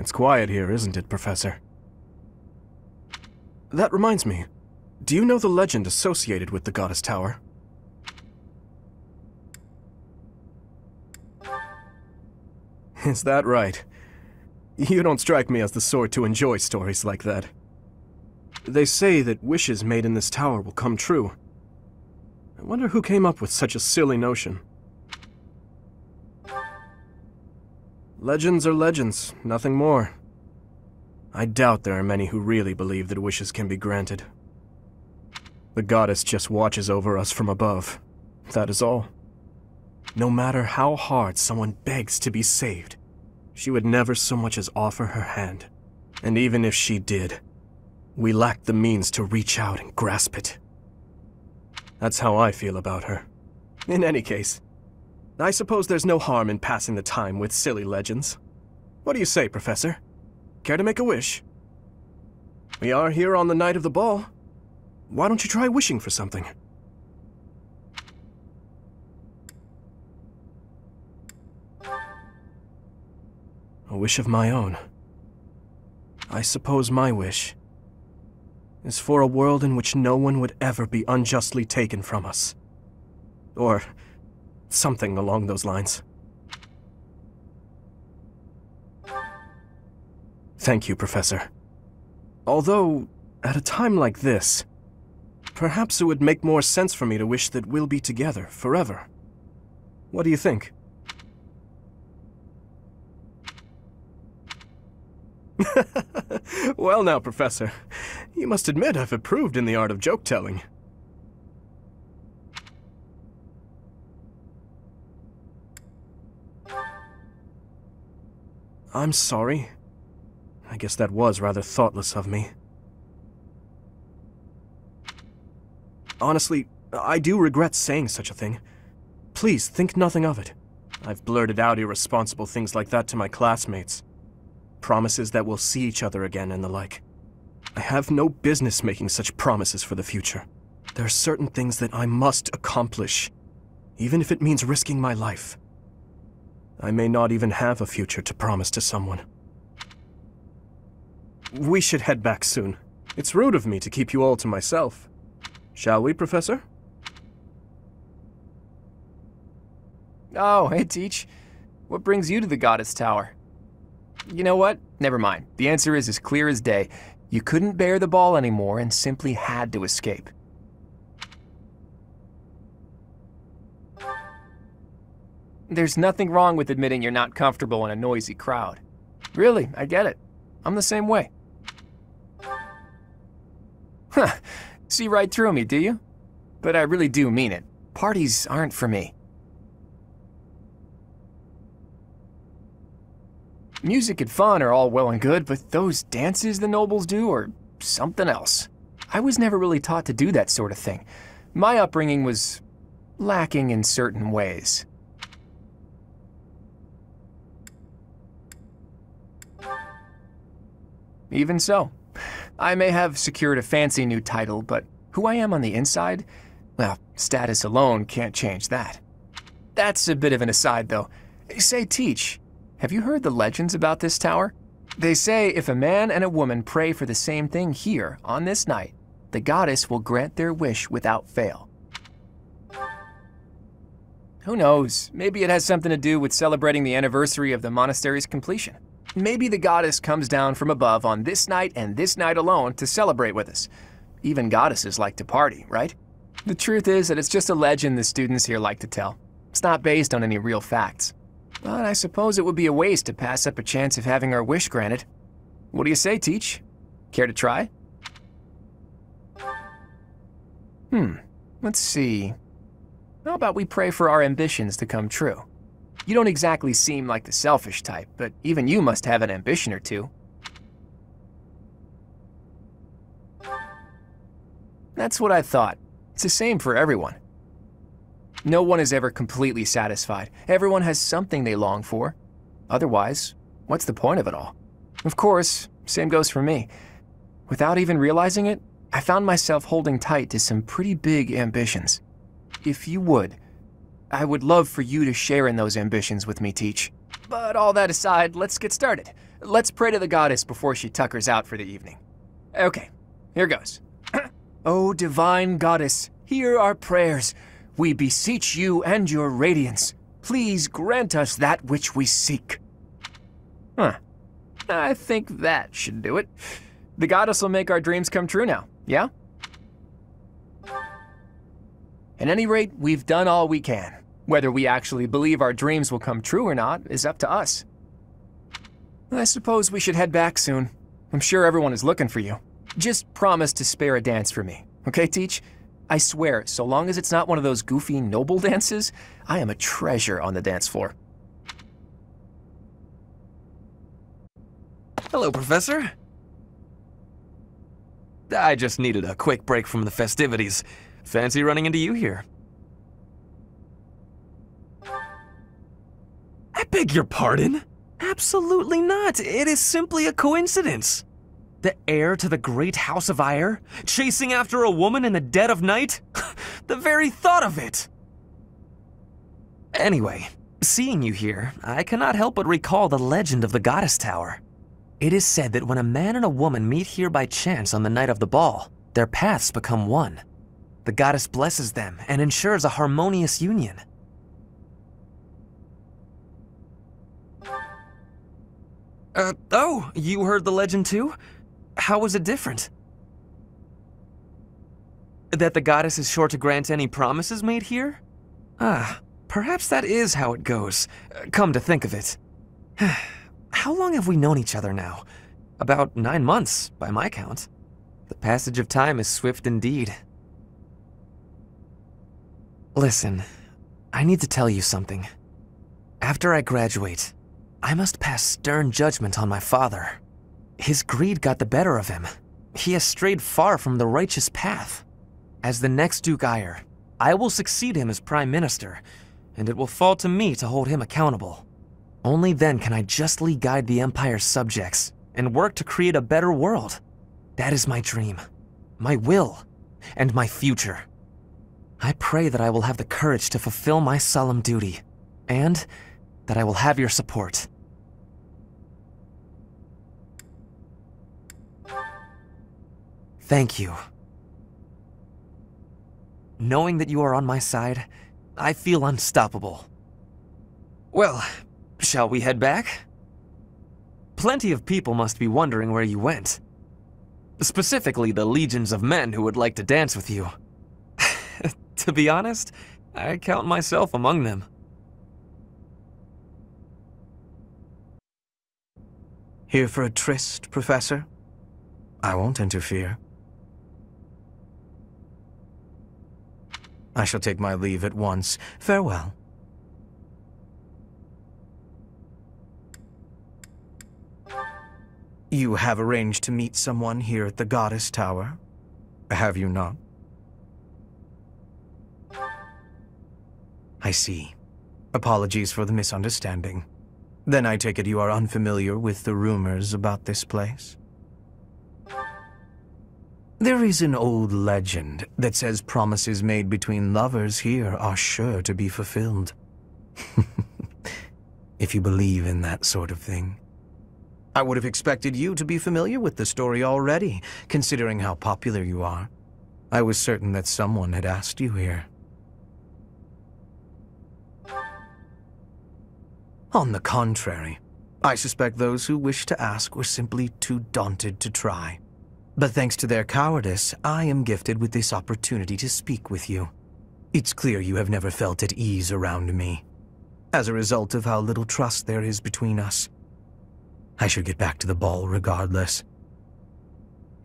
It's quiet here, isn't it, Professor? That reminds me. Do you know the legend associated with the Goddess Tower? Is that right? You don't strike me as the sort to enjoy stories like that. They say that wishes made in this tower will come true. I wonder who came up with such a silly notion. Legends are legends, nothing more. I doubt there are many who really believe that wishes can be granted. The goddess just watches over us from above. That is all. No matter how hard someone begs to be saved, she would never so much as offer her hand. And even if she did, we lack the means to reach out and grasp it. That's how I feel about her. In any case, I suppose there's no harm in passing the time with silly legends. What do you say, Professor? Care to make a wish? We are here on the night of the ball. Why don't you try wishing for something? A wish of my own. I suppose my wish is for a world in which no one would ever be unjustly taken from us. Or something along those lines. Thank you, Professor. Although, at a time like this, perhaps it would make more sense for me to wish that we'll be together forever. What do you think? well now, Professor. You must admit I've improved in the art of joke-telling. I'm sorry. I guess that was rather thoughtless of me. Honestly, I do regret saying such a thing. Please, think nothing of it. I've blurted out irresponsible things like that to my classmates. Promises that we'll see each other again and the like. I have no business making such promises for the future. There are certain things that I must accomplish, even if it means risking my life. I may not even have a future to promise to someone. We should head back soon. It's rude of me to keep you all to myself. Shall we, Professor? Oh, hey, Teach. What brings you to the Goddess Tower? You know what? Never mind. The answer is as clear as day. You couldn't bear the ball anymore and simply had to escape. There's nothing wrong with admitting you're not comfortable in a noisy crowd. Really, I get it. I'm the same way. Huh, see right through me, do you? But I really do mean it. Parties aren't for me. Music and fun are all well and good, but those dances the nobles do are something else. I was never really taught to do that sort of thing. My upbringing was lacking in certain ways. Even so, I may have secured a fancy new title, but who I am on the inside? Well, status alone can't change that. That's a bit of an aside, though. Say, Teach, have you heard the legends about this tower? They say if a man and a woman pray for the same thing here on this night, the goddess will grant their wish without fail. Who knows? Maybe it has something to do with celebrating the anniversary of the monastery's completion. Maybe the goddess comes down from above on this night and this night alone to celebrate with us. Even goddesses like to party, right? The truth is that it's just a legend the students here like to tell. It's not based on any real facts. But I suppose it would be a waste to pass up a chance of having our wish granted. What do you say, Teach? Care to try? Hmm, let's see. How about we pray for our ambitions to come true? You don't exactly seem like the selfish type, but even you must have an ambition or two. That's what I thought. It's the same for everyone. No one is ever completely satisfied. Everyone has something they long for. Otherwise, what's the point of it all? Of course, same goes for me. Without even realizing it, I found myself holding tight to some pretty big ambitions. If you would, I would love for you to share in those ambitions with me, Teach. But all that aside, let's get started. Let's pray to the goddess before she tuckers out for the evening. Okay, here goes. o divine goddess, hear our prayers. We beseech you and your radiance. Please grant us that which we seek. Huh. I think that should do it. The goddess will make our dreams come true now, yeah? At any rate, we've done all we can. Whether we actually believe our dreams will come true or not is up to us. I suppose we should head back soon. I'm sure everyone is looking for you. Just promise to spare a dance for me, okay, Teach? I swear, so long as it's not one of those goofy noble dances, I am a treasure on the dance floor. Hello, Professor. I just needed a quick break from the festivities. Fancy running into you here. Beg your pardon? Absolutely not. It is simply a coincidence. The heir to the great house of Aegir, chasing after a woman in the dead of night? the very thought of it! Anyway, seeing you here, I cannot help but recall the legend of the Goddess Tower. It is said that when a man and a woman meet here by chance on the night of the ball, their paths become one. The goddess blesses them and ensures a harmonious union. Uh, oh, you heard the legend too? How was it different? That the goddess is sure to grant any promises made here? Ah, perhaps that is how it goes, come to think of it. How long have we known each other now? About nine months, by my count. The passage of time is swift indeed. Listen, I need to tell you something. After I graduate, I must pass stern judgment on my father. His greed got the better of him. He has strayed far from the righteous path. As the next Duke Aegir, I will succeed him as Prime Minister, and it will fall to me to hold him accountable. Only then can I justly guide the Empire's subjects and work to create a better world. That is my dream, my will, and my future. I pray that I will have the courage to fulfill my solemn duty, and that I will have your support. Thank you. Knowing that you are on my side, I feel unstoppable. Well, Shall we head back? Plenty of people must be wondering where you went. Specifically, the legions of men who would like to dance with you. to be honest, I count myself among them. Here for a tryst, Professor? I won't interfere. I shall take my leave at once. Farewell. You have arranged to meet someone here at the Goddess Tower, have you not? I see. Apologies for the misunderstanding. Then I take it you are unfamiliar with the rumors about this place? There is an old legend that says promises made between lovers here are sure to be fulfilled. if you believe in that sort of thing. I would have expected you to be familiar with the story already, considering how popular you are. I was certain that someone had asked you here. On the contrary, I suspect those who wished to ask were simply too daunted to try. But thanks to their cowardice, I am gifted with this opportunity to speak with you. It's clear you have never felt at ease around me, as a result of how little trust there is between us. I should get back to the ball regardless.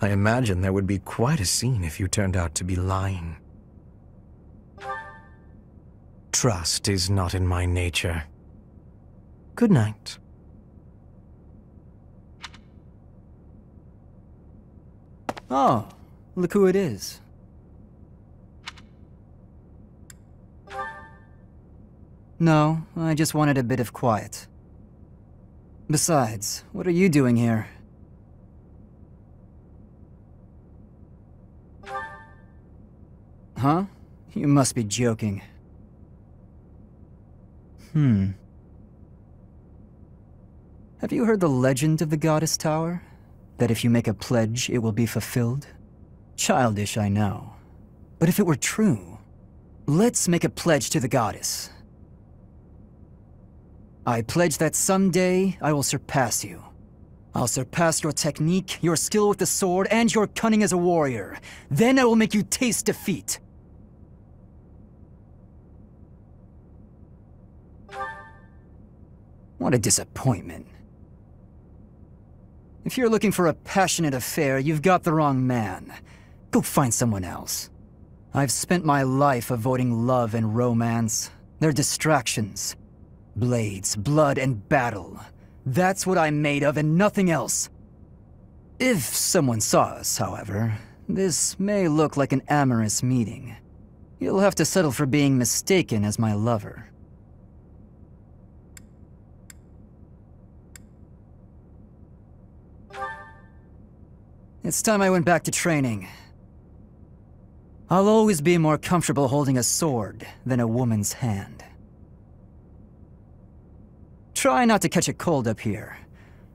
I imagine there would be quite a scene if you turned out to be lying. Trust is not in my nature. Good night. Oh, look who it is. No, I just wanted a bit of quiet. Besides, what are you doing here? Huh? You must be joking. Hmm. Have you heard the legend of the Goddess Tower? That if you make a pledge, it will be fulfilled? Childish, I know. But if it were true, let's make a pledge to the Goddess. I pledge that someday I will surpass you. I'll surpass your technique, your skill with the sword, and your cunning as a warrior. Then I will make you taste defeat. What a disappointment. If you're looking for a passionate affair, you've got the wrong man. Go find someone else. I've spent my life avoiding love and romance. They're distractions. Blades, blood, and battle. That's what I'm made of and nothing else. If someone saw us, however, this may look like an amorous meeting. You'll have to settle for being mistaken as my lover. It's time I went back to training. I'll always be more comfortable holding a sword than a woman's hand. Try not to catch a cold up here.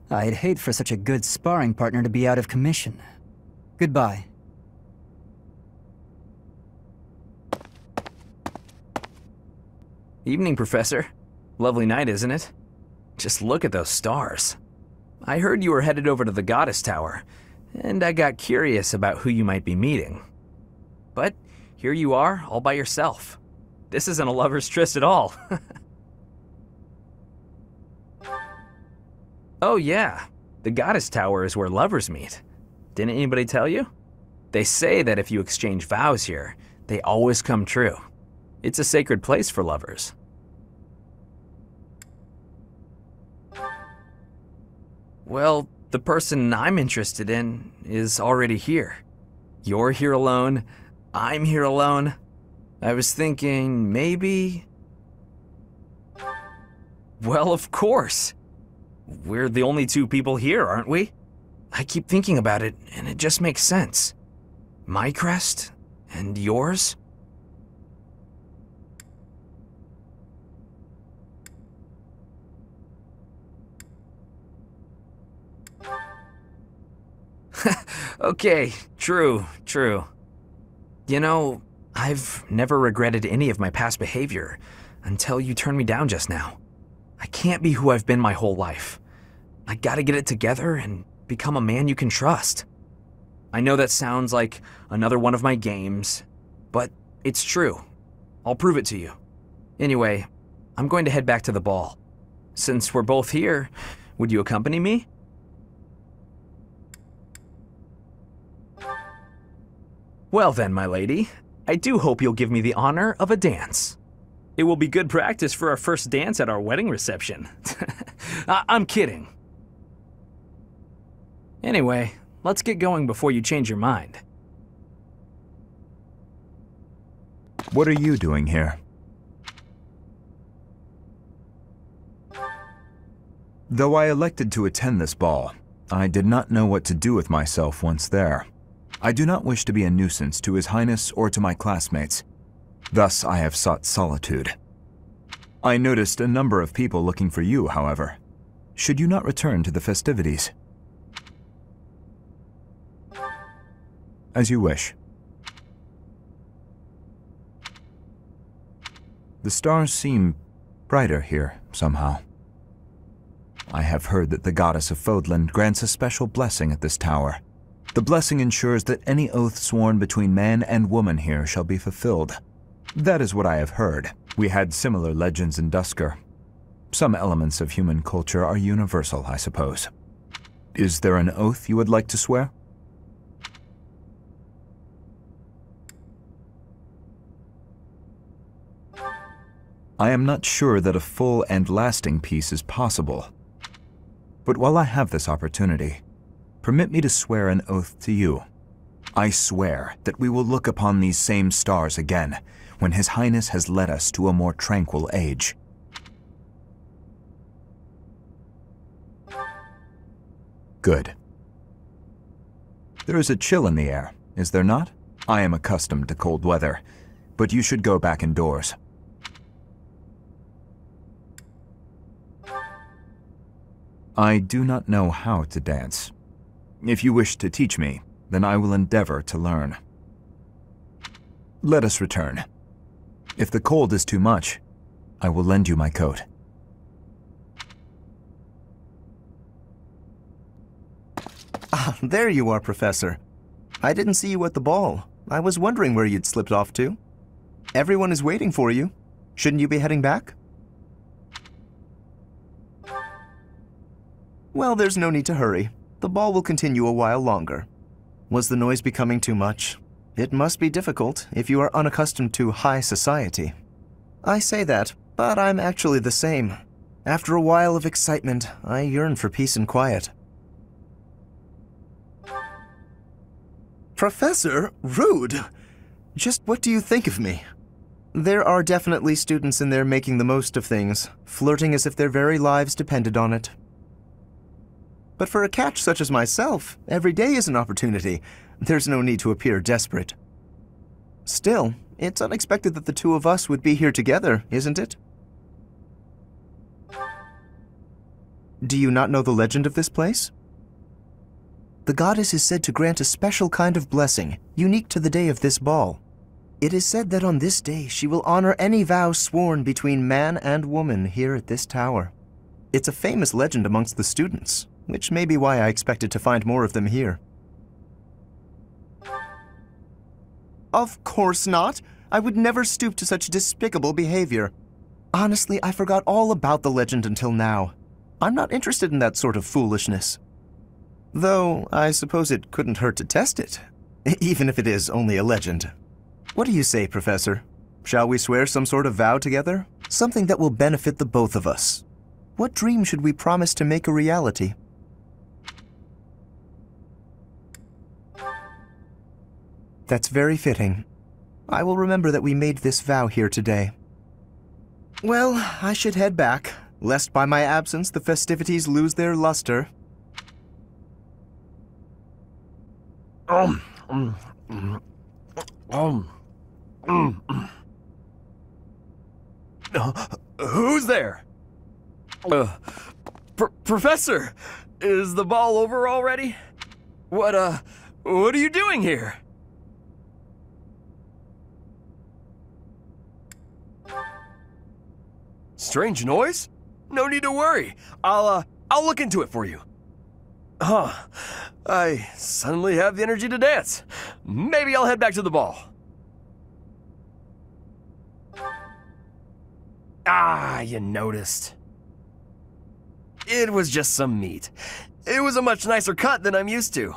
I'd hate for such a good sparring partner to be out of commission. Goodbye. Evening, Professor. Lovely night, isn't it? Just look at those stars. I heard you were headed over to the Goddess Tower, and I got curious about who you might be meeting. But here you are, all by yourself. This isn't a lover's tryst at all. oh, yeah. The Goddess Tower is where lovers meet. Didn't anybody tell you? They say that if you exchange vows here, they always come true. It's a sacred place for lovers. Well, the person I'm interested in is already here. You're here alone, I'm here alone. I was thinking maybe. Well, of course. We're the only two people here, aren't we? I keep thinking about it, and it just makes sense. My crest and yours? Okay, true, true. You know, I've never regretted any of my past behavior until you turned me down just now. I can't be who I've been my whole life. I gotta get it together and become a man you can trust. I know that sounds like another one of my games, but it's true. I'll prove it to you. Anyway, I'm going to head back to the ball. Since we're both here, would you accompany me? Well then, my lady, I do hope you'll give me the honor of a dance. It will be good practice for our first dance at our wedding reception. I- I'm kidding. Anyway, let's get going before you change your mind. What are you doing here? Though I elected to attend this ball, I did not know what to do with myself once there. I do not wish to be a nuisance to His Highness or to my classmates. Thus, I have sought solitude. I noticed a number of people looking for you, however. Should you not return to the festivities? As you wish. The stars seem brighter here, somehow. I have heard that the goddess of Fodlan grants a special blessing at this tower. The blessing ensures that any oath sworn between man and woman here shall be fulfilled. That is what I have heard. We had similar legends in Duscur. Some elements of human culture are universal, I suppose. Is there an oath you would like to swear? I am not sure that a full and lasting peace is possible. But while I have this opportunity, permit me to swear an oath to you. I swear that we will look upon these same stars again when His Highness has led us to a more tranquil age. Good. There is a chill in the air, is there not? I am accustomed to cold weather, but you should go back indoors. I do not know how to dance. If you wish to teach me, then I will endeavor to learn. Let us return. If the cold is too much, I will lend you my coat. Ah, there you are, Professor. I didn't see you at the ball. I was wondering where you'd slipped off to. Everyone is waiting for you. Shouldn't you be heading back? Well, there's no need to hurry. The ball will continue a while longer. Was the noise becoming too much? It must be difficult if you are unaccustomed to high society. I say that, but I'm actually the same. After a while of excitement, I yearn for peace and quiet. Professor, rude! Just what do you think of me? There are definitely students in there making the most of things, flirting as if their very lives depended on it. But for a catch such as myself, every day is an opportunity. There's no need to appear desperate. Still, it's unexpected that the two of us would be here together, isn't it? Do you not know the legend of this place? The goddess is said to grant a special kind of blessing, unique to the day of this ball. It is said that on this day she will honor any vow sworn between man and woman here at this tower. It's a famous legend amongst the students, which may be why I expected to find more of them here. Of course not. I would never stoop to such despicable behavior. Honestly, I forgot all about the legend until now. I'm not interested in that sort of foolishness. Though, I suppose it couldn't hurt to test it, even if it is only a legend. What do you say, Professor? Shall we swear some sort of vow together? Something that will benefit the both of us. What dream should we promise to make a reality? That's very fitting. I will remember that we made this vow here today. Well, I should head back, lest by my absence the festivities lose their luster. Um, um, um, um, um. Uh, who's there? Uh, pr Professor, is the ball over already? What, uh, what are you doing here? Strange noise? No need to worry. I'll, uh, I'll look into it for you. Huh. I suddenly have the energy to dance. Maybe I'll head back to the ball. Ah, you noticed. It was just some meat. It was a much nicer cut than I'm used to.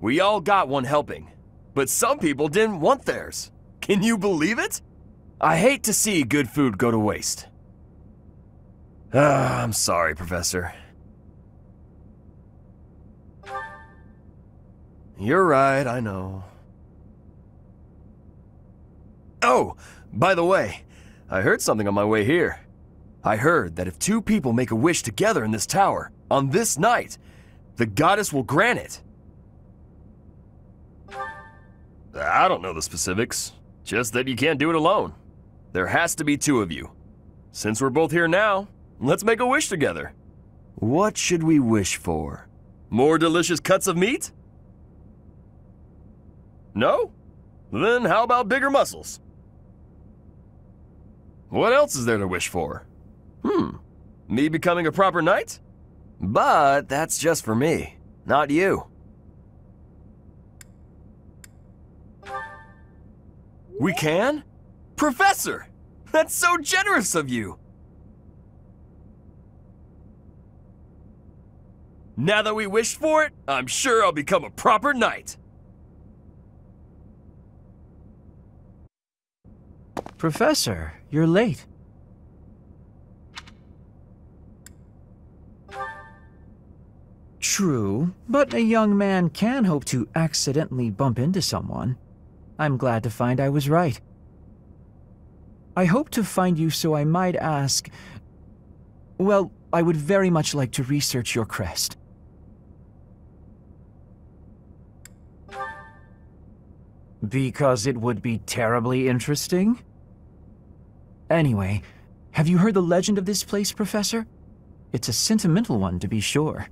We all got one helping, but some people didn't want theirs. Can you believe it? I hate to see good food go to waste. Ah, I'm sorry, Professor. You're right, I know. Oh, by the way, I heard something on my way here. I heard that if two people make a wish together in this tower, on this night, the goddess will grant it. I don't know the specifics, just that you can't do it alone. There has to be two of you. Since we're both here now, let's make a wish together. What should we wish for? More delicious cuts of meat? No? Then how about bigger muscles? What else is there to wish for? Hmm, me becoming a proper knight? But that's just for me, not you. We can? Professor! That's so generous of you! Now that we wished for it, I'm sure I'll become a proper knight. Professor, you're late. True, but a young man can hope to accidentally bump into someone. I'm glad to find I was right. I hope to find you so I might ask... Well, I would very much like to research your crest. Because it would be terribly interesting? Anyway, have you heard the legend of this place, Professor? It's a sentimental one, to be sure.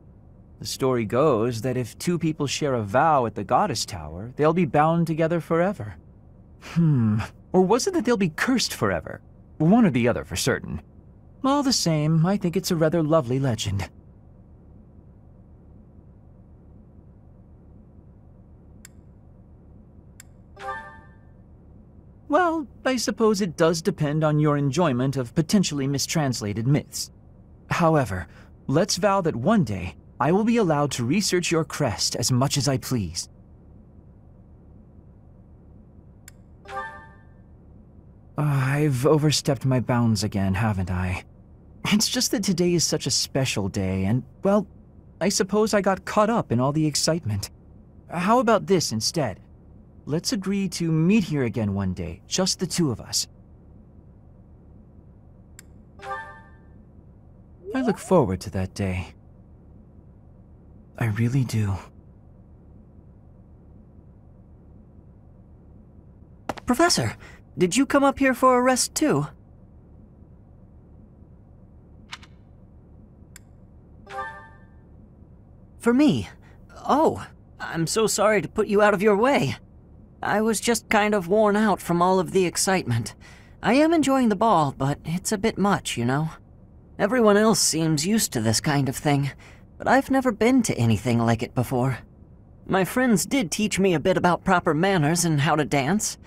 The story goes that if two people share a vow at the Goddess Tower, they'll be bound together forever. Hmm. Or was it that they'll be cursed forever? One or the other for certain. All the same, I think it's a rather lovely legend. Well, I suppose it does depend on your enjoyment of potentially mistranslated myths. However, let's vow that one day I will be allowed to research your crest as much as I please. I've overstepped my bounds again, haven't I? It's just that today is such a special day, and, well, I suppose I got caught up in all the excitement. How about this instead? Let's agree to meet here again one day, just the two of us. I look forward to that day. I really do. Professor, did you come up here for a rest too? For me? Oh, I'm so sorry to put you out of your way. I was just kind of worn out from all of the excitement. I am enjoying the ball, but it's a bit much, you know? Everyone else seems used to this kind of thing, but I've never been to anything like it before. My friends did teach me a bit about proper manners and how to dance,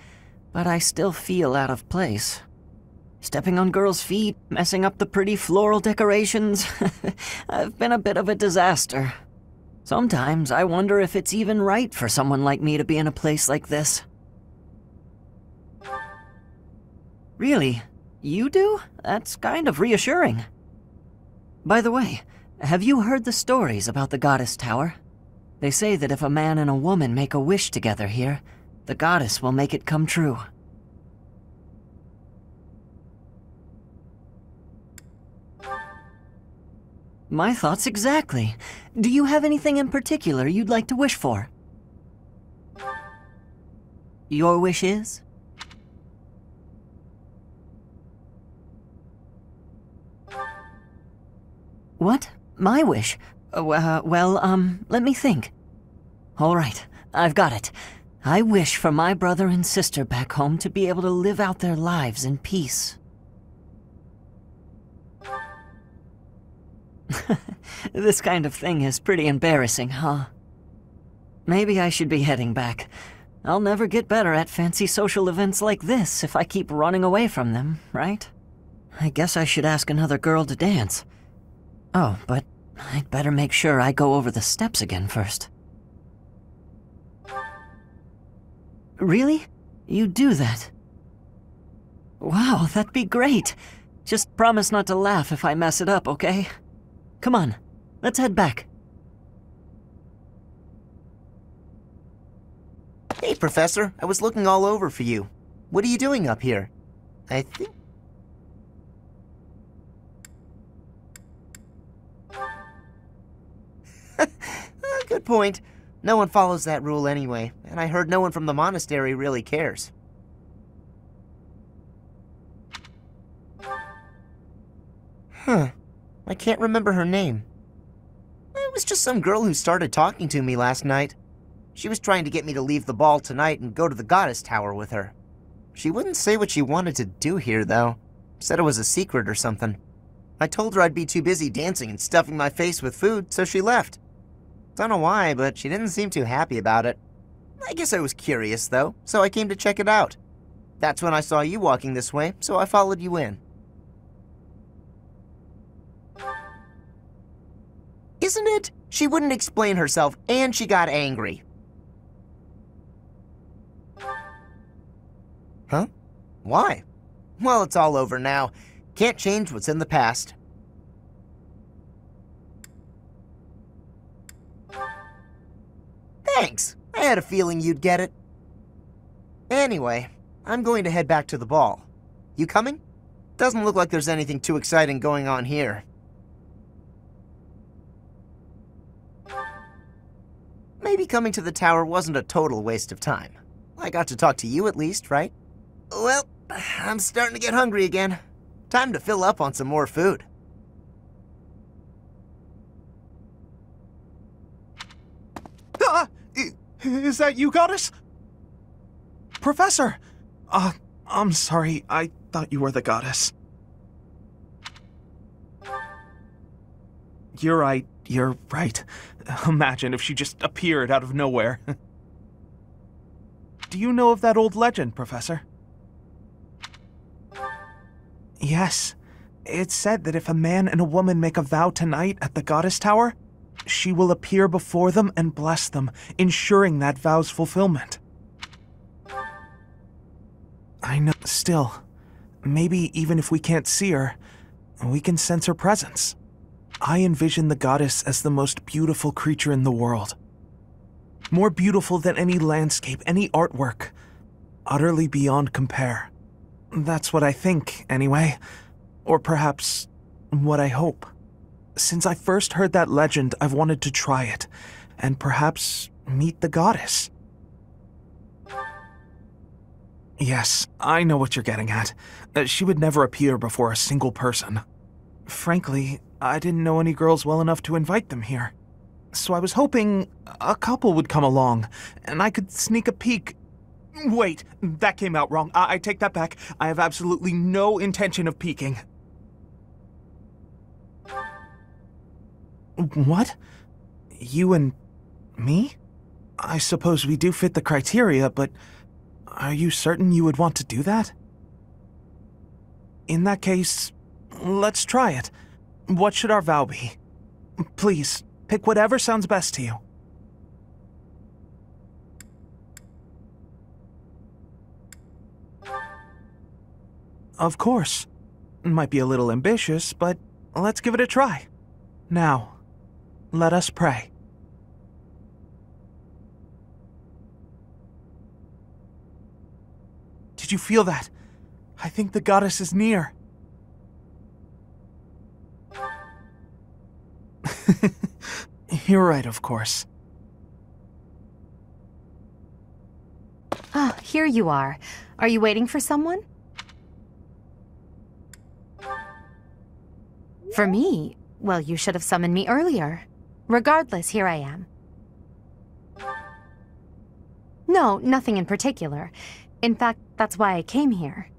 but I still feel out of place. Stepping on girls' feet, messing up the pretty floral decorations. I've been a bit of a disaster. Sometimes I wonder if it's even right for someone like me to be in a place like this. Really? You do? That's kind of reassuring. By the way, have you heard the stories about the Goddess Tower? They say that if a man and a woman make a wish together here, the goddess will make it come true. My thoughts exactly. Do you have anything in particular you'd like to wish for? Your wish is? What? My wish? Uh, well, um, let me think. All right, I've got it. I wish for my brother and sister back home to be able to live out their lives in peace. this kind of thing is pretty embarrassing, huh? Maybe I should be heading back. I'll never get better at fancy social events like this if I keep running away from them, right? I guess I should ask another girl to dance. Oh, but I'd better make sure I go over the steps again first. Really? You do that? Wow, that'd be great. Just promise not to laugh if I mess it up, okay? Come on, let's head back. Hey, Professor. I was looking all over for you. What are you doing up here? I think... Ah, good point. No one follows that rule anyway, and I heard no one from the monastery really cares. Huh. I can't remember her name. It was just some girl who started talking to me last night. She was trying to get me to leave the ball tonight and go to the Goddess Tower with her. She wouldn't say what she wanted to do here, though. Said it was a secret or something. I told her I'd be too busy dancing and stuffing my face with food, so she left. Don't know why, but she didn't seem too happy about it. I guess I was curious, though, so I came to check it out. That's when I saw you walking this way, so I followed you in. Isn't it? She wouldn't explain herself, and she got angry. Huh? Why? Well, it's all over now. Can't change what's in the past. Thanks. I had a feeling you'd get it. Anyway, I'm going to head back to the ball. You coming? Doesn't look like there's anything too exciting going on here. maybe coming to the tower wasn't a total waste of time. I got to talk to you at least, right? Well, I'm starting to get hungry again. Time to fill up on some more food. Ah! Is that you, Goddess? Professor! Uh, I'm sorry, I thought you were the Goddess. You're right. You're right. Imagine if she just appeared out of nowhere. Do you know of that old legend, Professor? Yes. It's said that if a man and a woman make a vow tonight at the Goddess Tower, she will appear before them and bless them, ensuring that vow's fulfillment. I know. Still, maybe even if we can't see her, we can sense her presence. I envision the goddess as the most beautiful creature in the world. More beautiful than any landscape, any artwork. Utterly beyond compare. That's what I think, anyway. Or perhaps what I hope. Since I first heard that legend, I've wanted to try it, and perhaps meet the goddess. Yes, I know what you're getting at. Uh, She would never appear before a single person. Frankly, I didn't know any girls well enough to invite them here. So I was hoping a couple would come along, and I could sneak a peek. Wait, that came out wrong. I, I take that back. I have absolutely no intention of peeking. What? You and me? I suppose we do fit the criteria, but are you certain you would want to do that? In that case, let's try it. What should our vow be? Please, pick whatever sounds best to you. Of course. Might be a little ambitious, but let's give it a try. Now, let us pray. Did you feel that? I think the goddess is near. You're right, of course. Ah, here you are. Are you waiting for someone? For me? Well, you should have summoned me earlier. Regardless, here I am. No, nothing in particular. In fact, that's why I came here.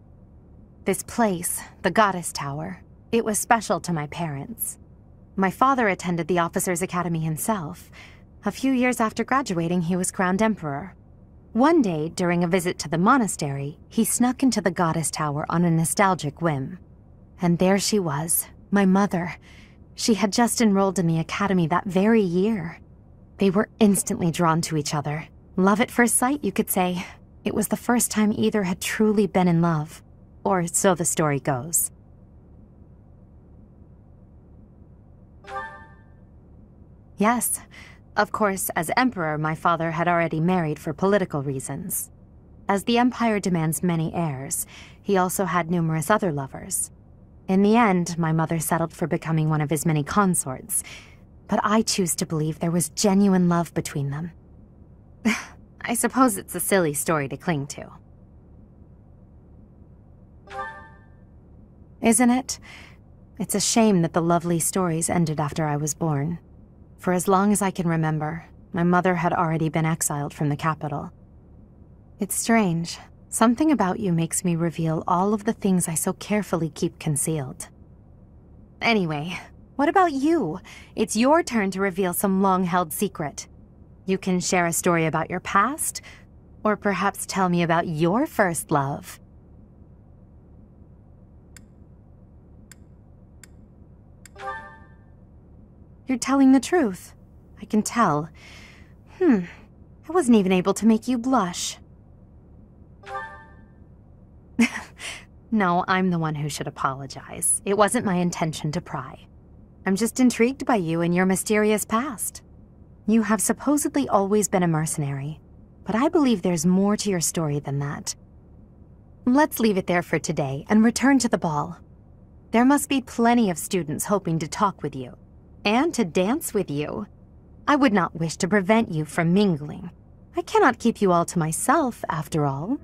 This place, the Goddess Tower, it was special to my parents. My father attended the Officers' Academy himself. A few years after graduating, he was crowned emperor. One day, during a visit to the monastery, he snuck into the Goddess Tower on a nostalgic whim. And there she was, my mother. She had just enrolled in the academy that very year. They were instantly drawn to each other. Love at first sight, you could say. It was the first time either had truly been in love. Or so the story goes. Yes. Of course, as emperor, my father had already married for political reasons. As the empire demands many heirs, he also had numerous other lovers. In the end, my mother settled for becoming one of his many consorts, but I choose to believe there was genuine love between them. I suppose it's a silly story to cling to. Isn't it? It's a shame that the lovely stories ended after I was born. For as long as I can remember, my mother had already been exiled from the capital. It's strange. Something about you makes me reveal all of the things I so carefully keep concealed. Anyway, what about you? It's your turn to reveal some long held secret. You can share a story about your past, or perhaps tell me about your first love. You're telling the truth. I can tell. Hmm. I wasn't even able to make you blush. no, I'm the one who should apologize. It wasn't my intention to pry. I'm just intrigued by you and your mysterious past. You have supposedly always been a mercenary, but I believe there's more to your story than that. Let's leave it there for today and return to the ball. There must be plenty of students hoping to talk with you and to dance with you. I would not wish to prevent you from mingling. I cannot keep you all to myself, after all.